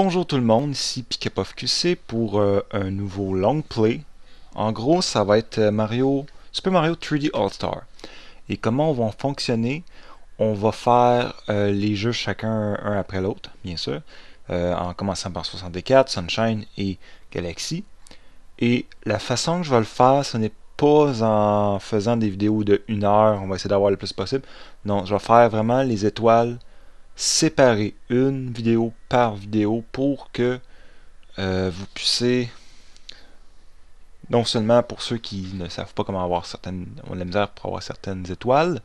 Bonjour tout le monde, ici QC pour euh, un nouveau long play. En gros, ça va être euh, Mario, Super Mario 3D All-Star. Et comment on va fonctionner? On va faire euh, les jeux chacun un après l'autre, bien sûr, en commençant par 64, Sunshine et Galaxy. Et la façon que je vais le faire, ce n'est pas en faisant des vidéos de 1 heure, on va essayer d'avoir le plus possible. Non, je vais faire vraiment les étoiles séparer une vidéo par vidéo pour que euh, vous puissiez non seulement pour ceux qui ne savent pas comment avoir certaines misère pour avoir certaines étoiles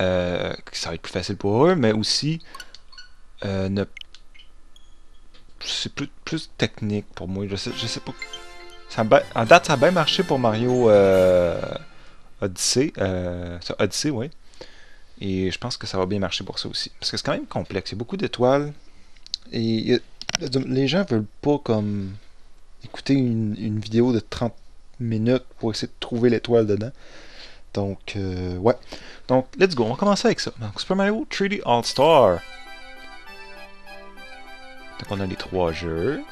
euh, ça va être plus facile pour eux mais aussi euh, c'est plus, plus technique pour moi. Je sais, je sais pas. Ça en date ça a bien marché pour Mario Odyssey Odyssey oui et je pense que ça va bien marcher pour ça aussi. Parce que c'est quand même complexe. Il y a beaucoup d'étoiles. Et les gens veulent pas comme écouter une, vidéo de 30 minutes pour essayer de trouver l'étoile dedans. Donc, euh, ouais. Donc, let's go. On va commencer avec ça. Donc, Super Mario 3D All-Star. Donc, on a les trois jeux.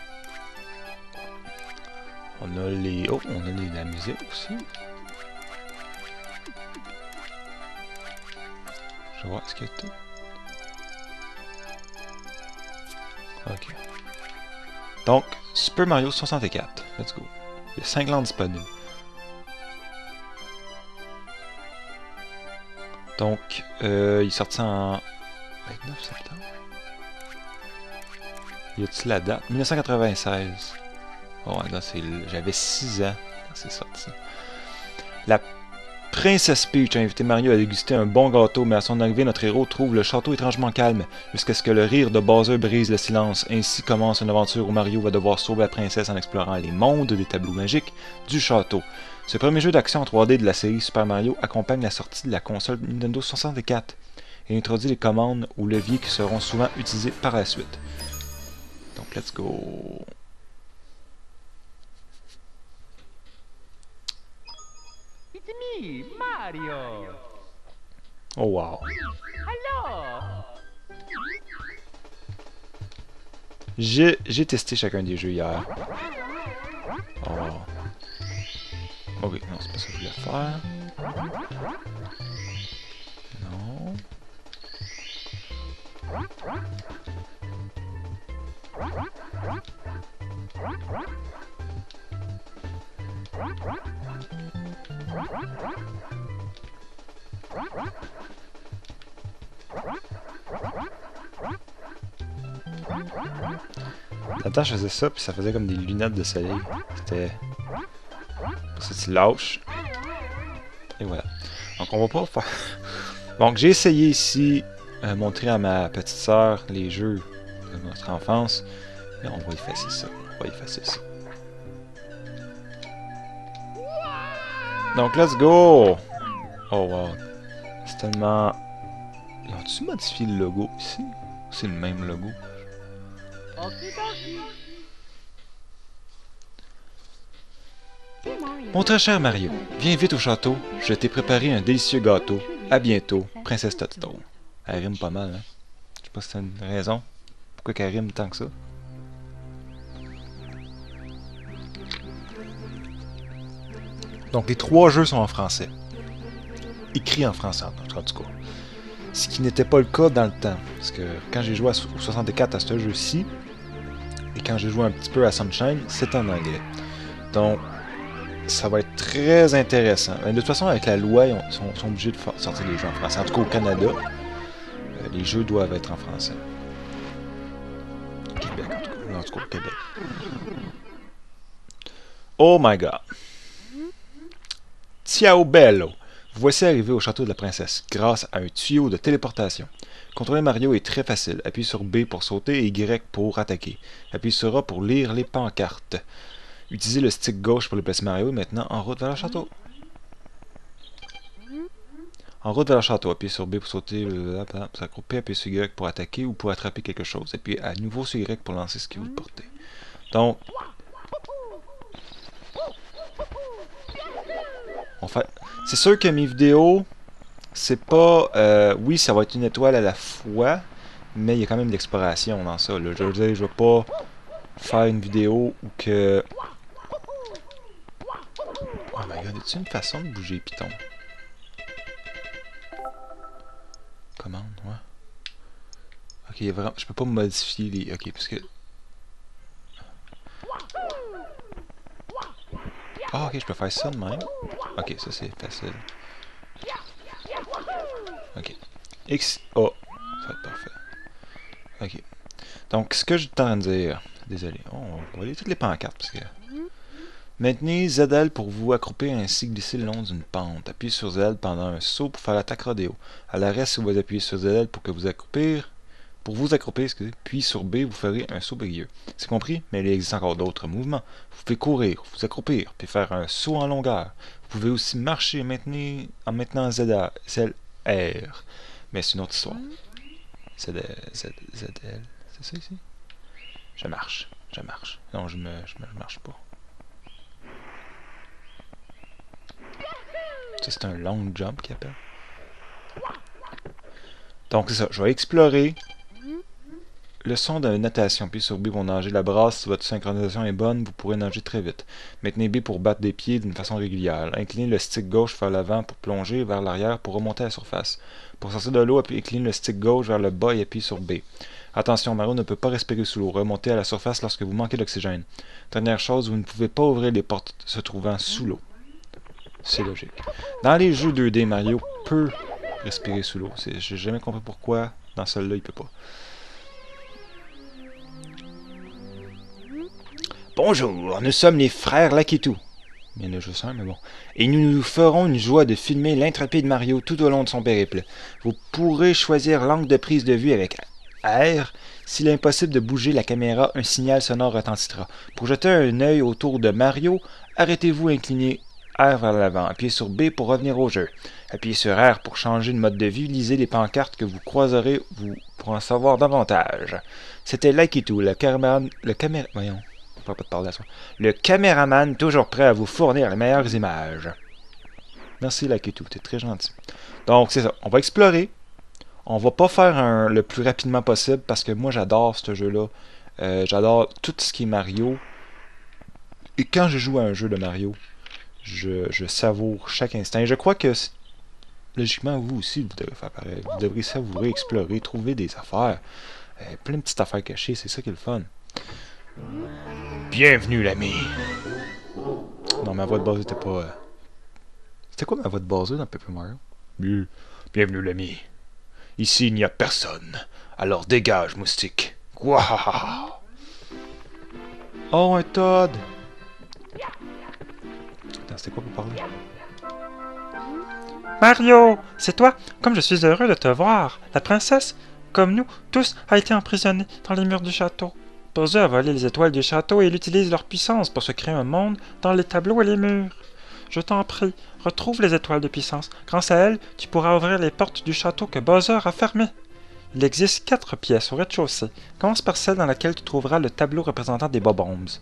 On a les... Oh, on a les, la musique aussi. Je vois ce qu'il y a tout. Ok. Donc, Super Mario 64. Let's go. Il y a 5 langues disponibles. Donc, euh, il est sorti en 29 septembre. Y a-t-il la date? 1996. Oh. J'avais 6 ans quand c'est sorti. La Princess Peach a invité Mario à déguster un bon gâteau, mais à son arrivée, notre héros trouve le château étrangement calme, jusqu'à ce que le rire de Bowser brise le silence. Ainsi commence une aventure où Mario va devoir sauver la princesse en explorant les mondes des tableaux magiques du château. Ce premier jeu d'action en 3D de la série Super Mario accompagne la sortie de la console Nintendo 64 et introduit les commandes ou leviers qui seront souvent utilisés par la suite. Donc, let's go. Mario. Oh wow. J'ai testé chacun des jeux hier. Oh. Ok, non, c'est pas ça que je voulais faire. Non. Attends, je faisais ça, puis ça faisait comme des lunettes de soleil. C'était... Ça, tu. Et voilà. Donc, on va pas faire... Donc, j'ai essayé ici, euh, montrer à ma petite soeur les jeux de notre enfance. Mais on va effacer ça. On va effacer ça. Donc, let's go! Oh, wow. C'est tellement... Ont-tu modifié le logo ici? C'est le même logo. Mon très cher Mario, viens vite au château. Je t'ai préparé un délicieux gâteau. À bientôt, Princesse Toadstool. Elle rime pas mal, hein? Je sais pas si c'est une raison. Pourquoi qu'elle rime tant que ça? Donc les trois jeux sont en français. Écrits en français en tout cas. Ce qui n'était pas le cas dans le temps. Parce que quand j'ai joué au 64 à ce jeu-ci, et quand j'ai joué un petit peu à Sunshine, c'est en anglais. Donc, ça va être très intéressant. de toute façon, avec la loi, ils sont, obligés de sortir les jeux en français. En tout cas, au Canada, euh, les jeux doivent être en français. Québec, en tout cas. En tout cas, Québec. Oh my god. Bello! Voici arrivé au château de la princesse, grâce à un tuyau de téléportation. Contrôler Mario est très facile. Appuie sur B pour sauter et Y pour attaquer. Appuie sur A pour lire les pancartes. Utilisez le stick gauche pour déplacer Mario maintenant en route vers le château. En route vers le château, appuyez sur B pour sauter, pour appuyez sur Y pour attaquer ou pour attraper quelque chose. Appuyez à nouveau sur Y pour lancer ce que vous portez. Donc, C'est sûr que mes vidéos, c'est pas... Euh, oui, ça va être une étoile à la fois, mais il y a quand même de l'exploration dans ça. Là. Je veux dire, je vais pas faire une vidéo où que... Oh my god, y une façon de bouger Python? Commande, ouais. Ok, vraiment, je peux pas modifier les... Ok, parce que... Ah, ok, je peux faire ça de même. Ok, ça c'est facile. Ok. X, O. Ça va être parfait. Ok. Donc, ce que je train de dire... Désolé. Oh, on va aller toutes les pancartes, parce que... Maintenez ZL pour vous accroupir ainsi glisser le long d'une pente. Appuyez sur ZL pendant un saut pour faire l'attaque rodéo. À l'arrêt, si vous appuyez sur ZL pour que vous accroupir, pour vous accroupir, excusez, puis sur B, vous ferez un saut périlleux. C'est compris? Mais il existe encore d'autres mouvements. Vous pouvez courir, vous accroupir, puis faire un saut en longueur. Vous pouvez aussi marcher en maintenant ZL, R. Mais c'est une autre histoire. ZL, ZL, c'est ça ici? Je marche, je marche. Non, je me, marche pas. C'est un long jump qu'il appelle. Donc, c'est ça. Je vais explorer le son de natation. Puis sur B pour nager la brasse. Si votre synchronisation est bonne, vous pourrez nager très vite. Maintenez B pour battre des pieds d'une façon régulière. Inclinez le stick gauche vers l'avant pour plonger, vers l'arrière pour remonter à la surface. Pour sortir de l'eau, inclinez le stick gauche vers le bas et appuyez sur B. Attention, Mario ne peut pas respirer sous l'eau. Remontez à la surface lorsque vous manquez d'oxygène. Dernière chose, vous ne pouvez pas ouvrir les portes se trouvant sous l'eau. C'est logique. Dans les jeux 2D, Mario peut respirer sous l'eau. J'ai jamais compris pourquoi dans celle-là, il peut pas. Bonjour, nous sommes les frères Lakitu. Bien jeu mais bon. Et nous nous ferons une joie de filmer l'intrépide Mario tout au long de son périple. Vous pourrez choisir l'angle de prise de vue avec R. S'il est impossible de bouger la caméra, un signal sonore retentira. Pour jeter un œil autour de Mario, arrêtez-vous incliné R vers l'avant. Appuyez sur B pour revenir au jeu. Appuyez sur R pour changer de mode de vue. Lisez les pancartes que vous croiserez pour en savoir davantage. C'était Laikitu, le. Le caméra... Voyons. Le caméraman toujours prêt à vous fournir les meilleures images. Merci Laikitu, t'es très gentil. Donc c'est ça. On va explorer. On va pas faire un, le plus rapidement possible parce que moi j'adore ce jeu-là. Euh, j'adore tout ce qui est Mario. Et quand je joue à un jeu de Mario, je, savoure chaque instant. Et je crois que, logiquement, vous aussi, vous devez faire pareil. Vous devrez savourer, explorer, trouver des affaires. Euh, plein de petites affaires cachées, c'est ça qui est le fun. Bienvenue, l'ami. Non, ma voix de base n'était pas... Euh, c'était quoi ma voix de base dans Paper Mario? Bienvenue, l'ami. Ici, il n'y a personne. Alors dégage, moustique. Oh, un Todd! c'était quoi pour parler? Mario, c'est toi? Comme je suis heureux de te voir. La princesse, comme nous, tous, a été emprisonnée dans les murs du château. Bowser a volé les étoiles du château et il utilise leur puissance pour se créer un monde dans les tableaux et les murs. Je t'en prie, retrouve les étoiles de puissance. Grâce à elles, tu pourras ouvrir les portes du château que Bowser a fermées. Il existe quatre pièces au rez-de-chaussée. Commence par celle dans laquelle tu trouveras le tableau représentant des Bob-Bombs.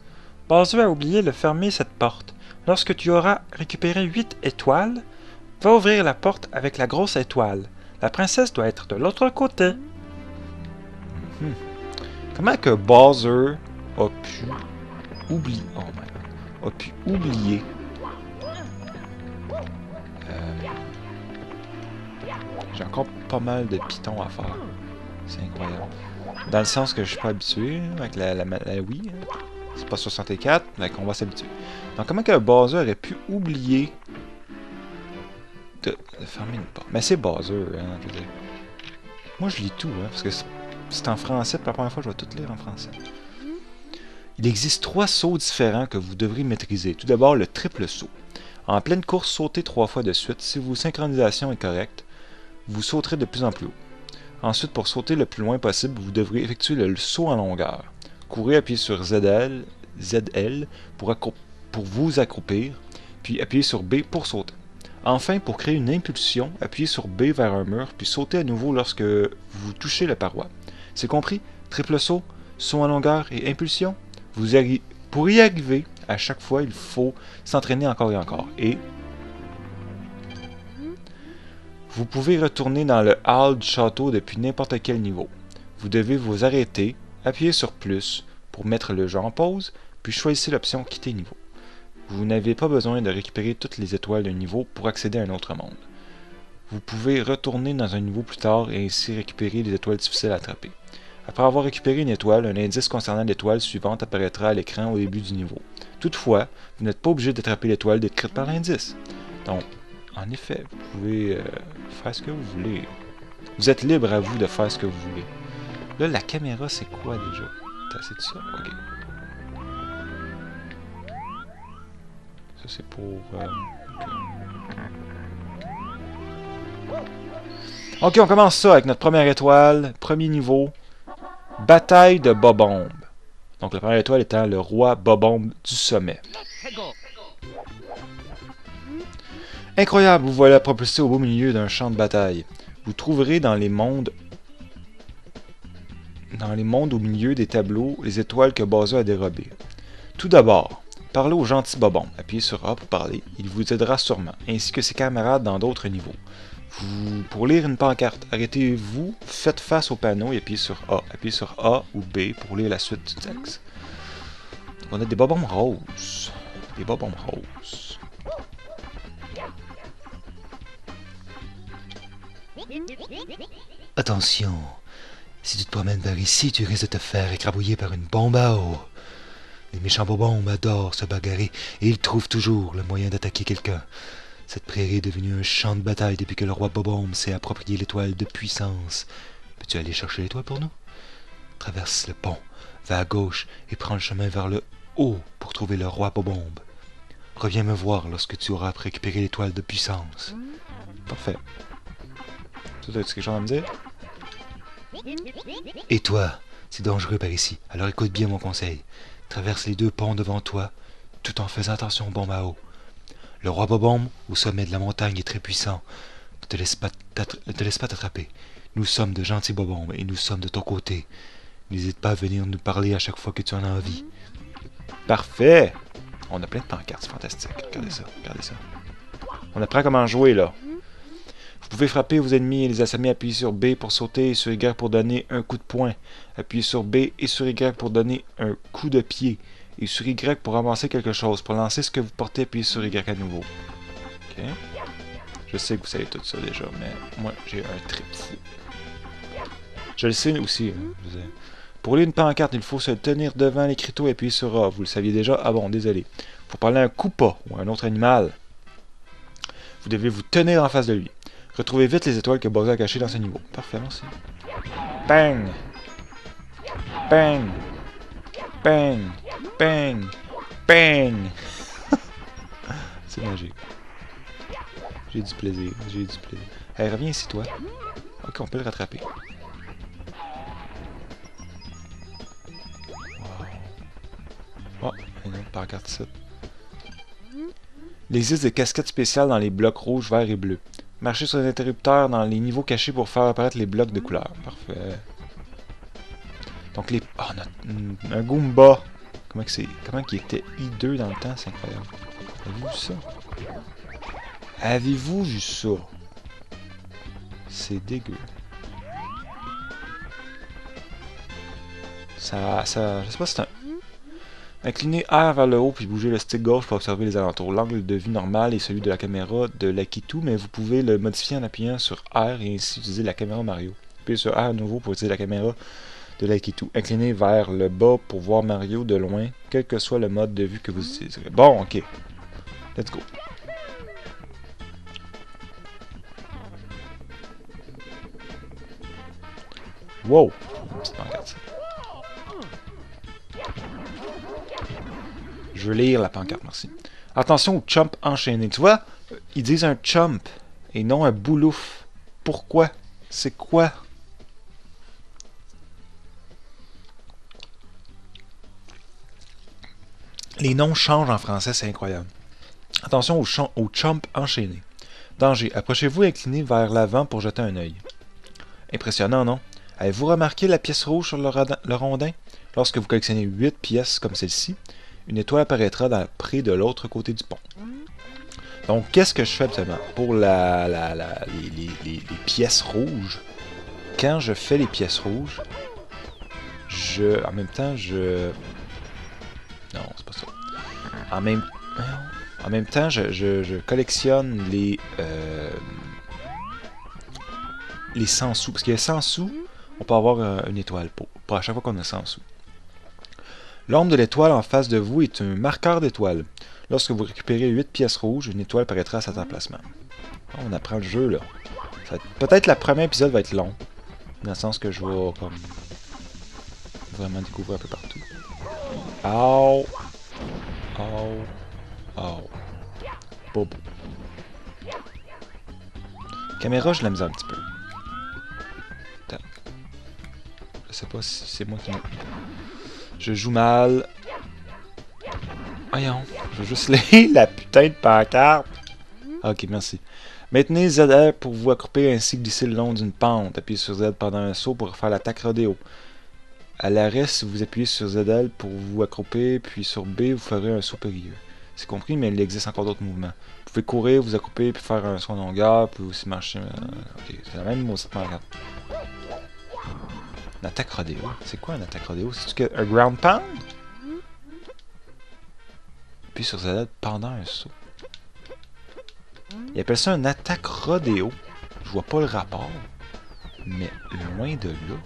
Bowser a oublié de fermer cette porte. Lorsque tu auras récupéré 8 étoiles, va ouvrir la porte avec la grosse étoile. La princesse doit être de l'autre côté. Hmm. Comment que Bowser a pu oublier... Oh my A pu oublier... Euh, j'ai encore pas mal de pitons à faire. C'est incroyable. Dans le sens que je suis pas habitué avec la, la, la Wii. Hein. C'est pas 64, mais qu'on va s'habituer. Donc, comment que Bowser aurait pu oublier de, fermer une porte? Mais c'est Bowser, hein, je veux dire. Moi, je lis tout, hein, parce que c'est en français, pour la première fois, je vais tout lire en français. Il existe trois sauts différents que vous devrez maîtriser. Tout d'abord, le triple saut. En pleine course, sautez trois fois de suite. Si vos synchronisation est correcte, vous sauterez de plus en plus haut. Ensuite, pour sauter le plus loin possible, vous devrez effectuer le saut en longueur. Courez, appuyez sur ZL, ZL pour, pour vous accroupir, puis appuyez sur B pour sauter. Enfin, pour créer une impulsion, appuyez sur B vers un mur, puis sautez à nouveau lorsque vous touchez la paroi. C'est compris? Triple saut, saut en longueur et impulsion? Vous pour y arriver, à chaque fois, il faut s'entraîner encore et encore. Et vous pouvez retourner dans le hall du château depuis n'importe quel niveau. vous devez vous arrêter, appuyer sur plus pour mettre le jeu en pause, puis choisissez l'option quitter niveau. Vous n'avez pas besoin de récupérer toutes les étoiles d'un niveau pour accéder à un autre monde. Vous pouvez retourner dans un niveau plus tard et ainsi récupérer les étoiles difficiles à attraper. Après avoir récupéré une étoile, un indice concernant l'étoile suivante apparaîtra à l'écran au début du niveau. Toutefois, vous n'êtes pas obligé d'attraper l'étoile décrite par l'indice. Donc, en effet, vous pouvez euh, faire ce que vous voulez. Vous êtes libre à vous de faire ce que vous voulez. Là, la caméra, c'est quoi déjà? C'est ça? Ok. Ça, c'est pour... Euh, ok, on commence ça avec notre première étoile, premier niveau. Bataille de Bobombe. Donc la première étoile étant le roi Bobombe du sommet. Incroyable, vous voilà propulsé au beau milieu d'un champ de bataille. Vous trouverez dans les mondes dans les mondes au milieu des tableaux les étoiles que Bowser a dérobées. Tout d'abord, parlez au gentil Bobombe. Appuyez sur A pour parler. Il vous aidera sûrement, ainsi que ses camarades dans d'autres niveaux pour lire une pancarte, arrêtez-vous, faites face au panneau et appuyez sur A. Appuyez sur A ou B pour lire la suite du texte. On a des bonbons roses. Des bonbons roses. Attention, si tu te promènes par ici, tu risques de te faire écrabouiller par une bombe à eau. Les méchants bonbons adorent se bagarrer et ils trouvent toujours le moyen d'attaquer quelqu'un. Cette prairie est devenue un champ de bataille depuis que le roi Bobombe s'est approprié l'étoile de puissance. Peux-tu aller chercher l'étoile pour nous? Traverse le pont, va à gauche et prends le chemin vers le haut pour trouver le roi Bobombe. Reviens me voir lorsque tu auras récupéré l'étoile de puissance. Parfait. Tu as quelque chose à me dire? Et toi, c'est dangereux par ici, alors écoute bien mon conseil. Traverse les deux ponts devant toi, tout en faisant attention bombes à eau. Le roi Bobombe, au sommet de la montagne, est très puissant. Ne te laisse pas t'attraper. Nous sommes de gentils Bobombes et nous sommes de ton côté. N'hésite pas à venir nous parler à chaque fois que tu en as envie. Parfait! On a plein de pancartes, c'est fantastique. Regardez ça, regardez ça. On apprend comment jouer, là. Vous pouvez frapper vos ennemis et les assommer. Appuyez sur B pour sauter et sur Y pour donner un coup de poing. Appuyez sur B et sur Y pour donner un coup de pied et sur Y pour avancer quelque chose. Pour lancer ce que vous portez, appuyez sur Y à nouveau. Ok. Je sais que vous savez tout ça déjà, mais moi, j'ai un trip. Je le sais aussi. Hein, pour lire une pancarte, il faut se tenir devant l'écriteau et appuyer sur A. Vous le saviez déjà? Ah bon, désolé. Pour parler à un coupa ou à un autre animal, vous devez vous tenir en face de lui. Retrouvez vite les étoiles que Bowser a cachées dans ce niveau. Parfait, merci. Bang! Bang! Bang! Bang! Bang! C'est magique. J'ai du plaisir, j'ai du plaisir. Hey, reviens ici, toi. Ok, on peut le rattraper. Wow. Oh, une autre pancarte ici. Il existe des casquettes spéciales dans les blocs rouges, verts et bleus. Marchez sur les interrupteurs dans les niveaux cachés pour faire apparaître les blocs de couleur. Parfait. Donc les... Oh, un Goomba Comment qu'il était I2 dans le temps, c'est incroyable. Avez-vous vu ça? Avez-vous vu ça? C'est dégueu. Ça, ça. Je sais pas si c'est un. Incliner R vers le haut puis bouger le stick gauche pour observer les alentours. L'angle de vue normal est celui de la caméra de l'Akitu, mais vous pouvez le modifier en appuyant sur R et ainsi utiliser la caméra Mario. Appuyez sur R à nouveau pour utiliser la caméra de l'Aikitu. Inclinez vers le bas pour voir Mario de loin, quel que soit le mode de vue que vous utiliserez. Bon, ok. Let's go. Wow! Je veux lire la pancarte, merci. Attention au chump enchaîné. Tu vois, ils disent un chump et non un boulouf. Pourquoi? C'est quoi? Les noms changent en français, c'est incroyable. Attention au, au chump enchaîné. Danger. Approchez-vous et inclinez vers l'avant pour jeter un œil. Impressionnant, non? Avez-vous remarqué la pièce rouge sur le, rondin? Lorsque vous collectionnez 8 pièces comme celle-ci, une étoile apparaîtra dans, près de l'autre côté du pont. Donc, qu'est-ce que je fais absolument? Pour la, les, pièces rouges, quand je fais les pièces rouges, je... En même temps, je... En même... En même temps, je, je, je collectionne les... Euh, les 100 sous. Parce qu'il y a 100 sous, on peut avoir euh, une étoile pour, à chaque fois qu'on a 100 sous. L'ombre de l'étoile en face de vous est un marqueur d'étoile. Lorsque vous récupérez 8 pièces rouges, une étoile paraîtra à cet emplacement. On apprend le jeu, là. Peut-être le premier épisode va être long. Dans le sens que je vais, comme... Vraiment découvrir un peu partout. Ow! Ow! Ow! Bobo. Caméra, je la misère un petit peu. Je sais pas si c'est moi qui. Je joue mal. Voyons, je veux juste lire la putain de pancarte. Ok, merci. Maintenez ZR pour vous accrouper ainsi glisser le long d'une pente. Appuyez sur Z pendant un saut pour faire l'attaque rodéo. À l'arrêt, si vous appuyez sur ZL pour vous accrouper, puis sur B, vous ferez un saut périlleux. C'est compris, mais il existe encore d'autres mouvements. Vous pouvez courir, vous accrouper, puis faire un saut en longueur, puis aussi marcher. euh, ok, c'est la même mot, cette pancarte. Une attaque rodéo. C'est quoi une attaque rodéo? Que- un ground pound? Puis sur ZL pendant un saut. Il appelle ça une attaque rodéo. Je vois pas le rapport. Mais loin de là.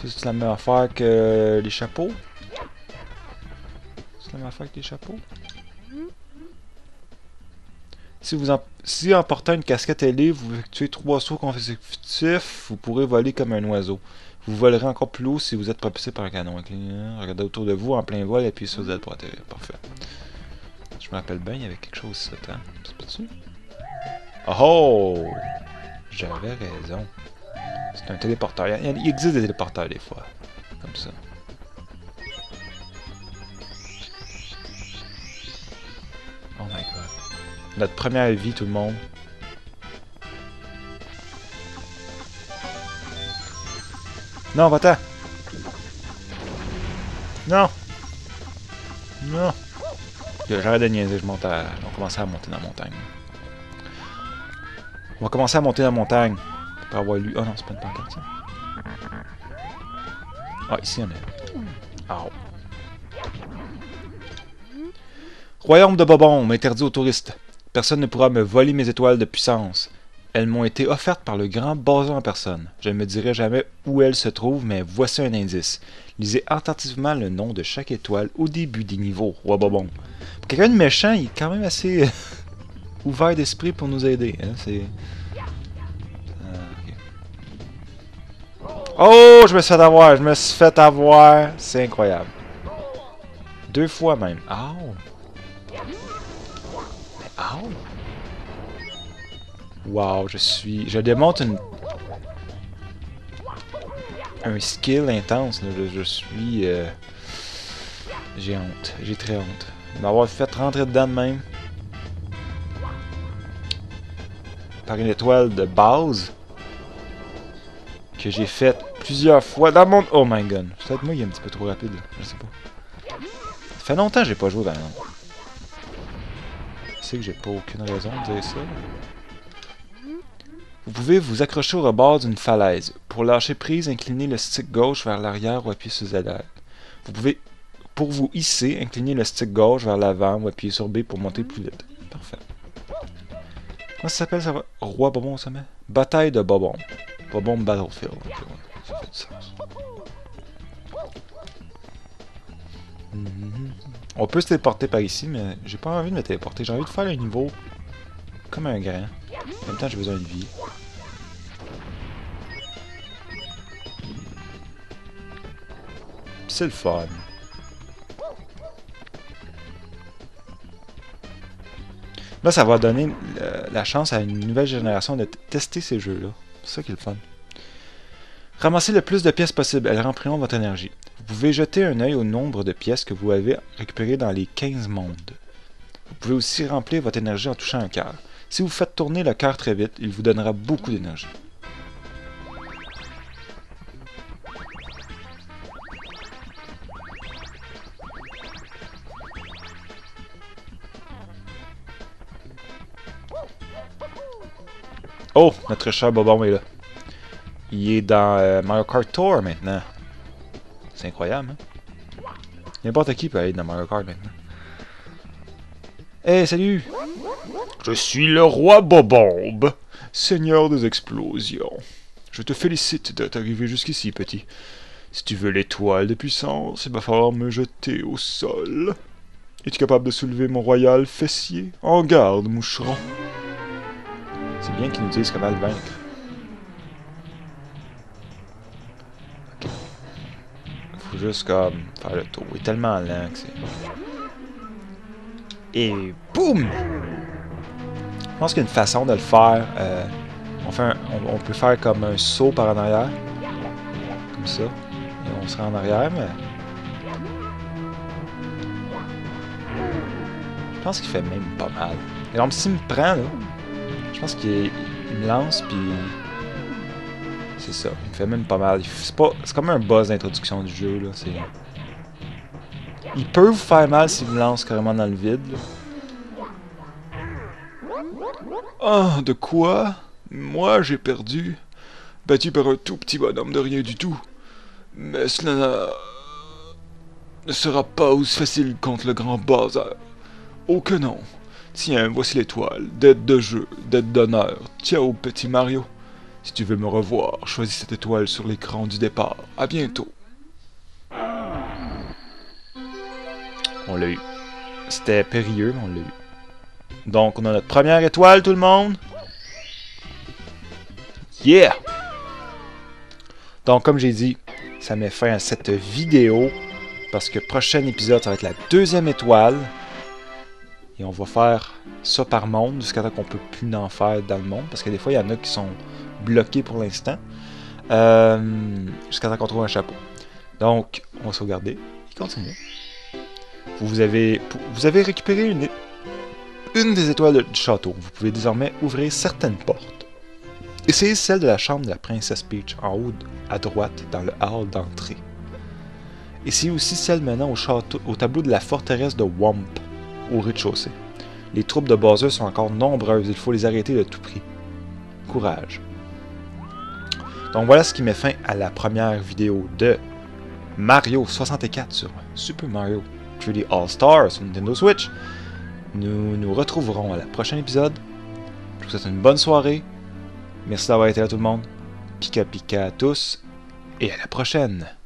C'est la même affaire que les chapeaux? C'est la même affaire que les chapeaux? Si vous en, si en portant une casquette ailée, vous effectuez trois sauts consécutifs, vous pourrez voler comme un oiseau. Vous volerez encore plus haut si vous êtes propulsé par un canon. Regardez autour de vous en plein vol et appuyez sur Z pour atterrir. Parfait. Je me rappelle bien, il y avait quelque chose ça, hein? C'est pas dessus? Oh! J'avais raison. C'est un téléporteur. Il, existe des téléporteurs des fois. Comme ça. Oh my god. Notre première vie, tout le monde. Non, va-t'en! Non! Non! J'arrête de niaiser, je monte à... On va commencer à monter dans la montagne. On va commencer à monter dans la montagne. Pour avoir. Oh non, c'est pas une pancarte, ça. Ah, ici, on est. Oh. Royaume de Bobon, interdit aux touristes. Personne ne pourra me voler mes étoiles de puissance. Elles m'ont été offertes par le grand Bason en personne. Je ne me dirai jamais où elles se trouvent, mais voici un indice. Lisez attentivement le nom de chaque étoile au début des niveaux, Roi Bobon. Quelqu'un de méchant, il est quand même assez ouvert d'esprit pour nous aider. Hein? C'est. Oh, je me suis fait avoir, je me suis fait avoir. C'est incroyable. Deux fois même. Ow. Mais ow. Wow, je suis. Je démonte une. Un skill intense. là. Je, je suis. euh, J'ai honte. J'ai très honte. M'avoir fait rentrer dedans de même. Par une étoile de base. Que j'ai faite plusieurs fois dans mon. Oh my god. Peut-être moi, il est un petit peu trop rapide. Je sais pas. Ça fait longtemps que j'ai pas joué dans Je sais que j'ai pas aucune raison de dire ça. Vous pouvez vous accrocher au rebord d'une falaise. Pour lâcher prise, inclinez le stick gauche vers l'arrière ou appuyez sur ZR. Vous pouvez, pour vous hisser, incliner le stick gauche vers l'avant ou appuyer sur B pour monter plus vite. Parfait. Comment ça s'appelle ça? Roi Bobon au sommet? Bataille de Bobon. Bobon Battlefield. Ok, ouais, du sens. On peut se téléporter par ici, mais j'ai pas envie de me téléporter. J'ai envie de faire un niveau comme un grand. En même temps, j'ai besoin de vie. C'est le fun. Là, ça va donner la chance à une nouvelle génération de tester ces jeux-là. C'est ça qui est le fun. Ramassez le plus de pièces possible. Elles rempliront votre énergie. Vous pouvez jeter un œil au nombre de pièces que vous avez récupérées dans les 15 mondes. Vous pouvez aussi remplir votre énergie en touchant un cœur. Si vous faites tourner le cœur très vite, il vous donnera beaucoup d'énergie. Oh, notre cher Bobon est là. Il est dans euh, Mario Kart Tour maintenant. C'est incroyable, hein? N'importe qui peut aller dans Mario Kart maintenant. Hey, salut! Je suis le roi Bobombe, seigneur des explosions. Je te félicite d'être arrivé jusqu'ici, petit. Si tu veux l'étoile de puissance, il va falloir me jeter au sol. Es-tu capable de soulever mon royal fessier? En garde, moucheron. C'est bien qu'ils nous disent comment le vaincre. Juste comme faire le tour. Il est tellement lent que c'est. Et boum! Je pense qu'il y a une façon de le faire. euh, on, fait on, peut faire comme un saut par en arrière. Comme ça. Et on sera en arrière, mais. Je pense qu'il fait même pas mal. Par exemple, s'il me prend, là, je pense qu'il il me lance, puis. C'est ça. Il fait même pas mal. C'est pas... comme un boss d'introduction du jeu, là. C'est. Il peut vous faire mal s'il me lance carrément dans le vide. Ah, de quoi? Moi, j'ai perdu. Battu par un tout petit bonhomme de rien du tout. Mais cela ne sera pas aussi facile contre le grand Bowser. Oh que non. Tiens, voici l'étoile. Dette de jeu, dette d'honneur. Ciao, petit Mario. Si tu veux me revoir, choisis cette étoile sur l'écran du départ. À bientôt. On l'a eu. C'était périlleux, mais on l'a eu. Donc, on a notre première étoile, tout le monde? Yeah! Donc, comme j'ai dit, ça met fin à cette vidéo. Parce que prochain épisode, ça va être la deuxième étoile. Et on va faire ça par monde jusqu'à temps qu'on peut plus en faire dans le monde. Parce que des fois, il y en a qui sont bloqués pour l'instant. Euh, jusqu'à temps qu'on trouve un chapeau. Donc, on va sauvegarder. Et continue. Vous avez, vous avez récupéré une, une des étoiles du château. Vous pouvez désormais ouvrir certaines portes. Essayez celle de la chambre de la princesse Peach en haut à droite dans le hall d'entrée. Essayez aussi celle menant au, château, au tableau de la forteresse de Womp au rez-de-chaussée. Les troupes de Bowser sont encore nombreuses, il faut les arrêter de tout prix. Courage. Donc voilà ce qui met fin à la première vidéo de Mario 64 sur Super Mario 3D All Stars sur Nintendo Switch. Nous nous retrouverons à la prochaine épisode. Je vous souhaite une bonne soirée. Merci d'avoir été là tout le monde. Pika pika à tous. Et à la prochaine.